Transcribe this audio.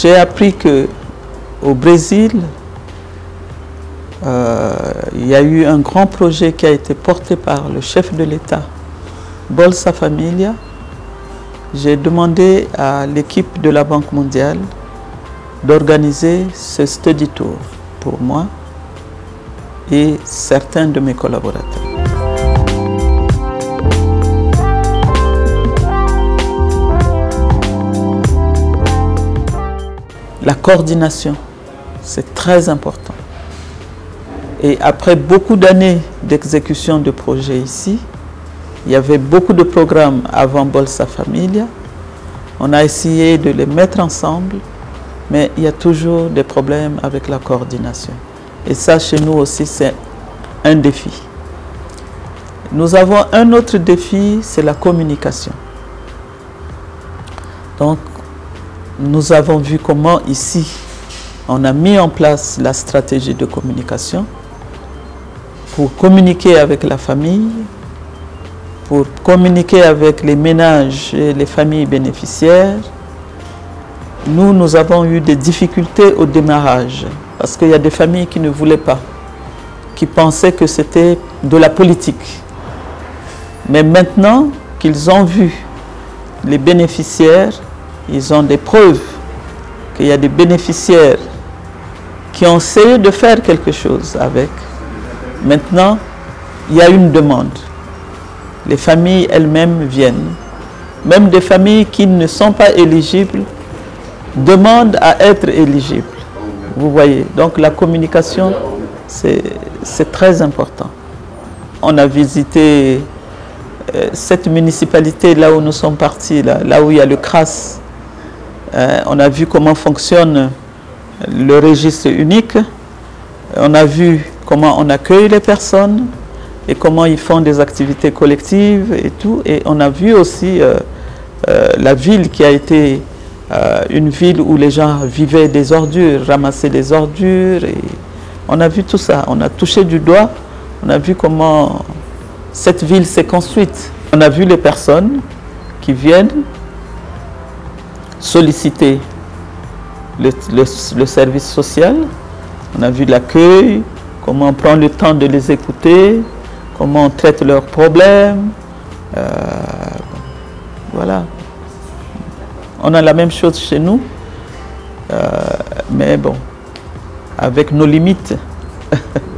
j'ai appris que au Brésil, euh, il y a eu un grand projet qui a été porté par le chef de l'État, Bolsa Familia. J'ai demandé à l'équipe de la Banque mondiale d'organiser ce study tour pour moi et certains de mes collaborateurs. La coordination, c'est très important. Et après beaucoup d'années d'exécution de projets ici, il y avait beaucoup de programmes avant Bolsa Familia. On a essayé de les mettre ensemble, mais il y a toujours des problèmes avec la coordination. Et ça, chez nous aussi, c'est un défi. Nous avons un autre défi, c'est la communication. Donc, nous avons vu comment ici, on a mis en place la stratégie de communication pour communiquer avec la famille, pour communiquer avec les ménages et les familles bénéficiaires. Nous, nous avons eu des difficultés au démarrage parce qu'il y a des familles qui ne voulaient pas, qui pensaient que c'était de la politique. Mais maintenant qu'ils ont vu les bénéficiaires, ils ont des preuves qu'il y a des bénéficiaires qui ont essayé de faire quelque chose avec. Maintenant, il y a une demande. Les familles elles-mêmes viennent. Même des familles qui ne sont pas éligibles demandent à être éligibles. Vous voyez, donc la communication, c'est très important. On a visité euh, cette municipalité là où nous sommes partis, là, là où il y a le CRAS. Euh, on a vu comment fonctionne le registre unique. On a vu comment on accueille les personnes et comment ils font des activités collectives et tout. Et on a vu aussi euh, la ville qui a été une ville où les gens vivaient des ordures, ramassaient des ordures. On a vu tout ça. On a touché du doigt. On a vu comment cette ville s'est construite. On a vu les personnes qui viennent solliciter le, service social. On a vu l'accueil, comment on prend le temps de les écouter, comment on traite leurs problèmes. Euh, voilà. On a la même chose chez nous, euh, mais bon, avec nos limites.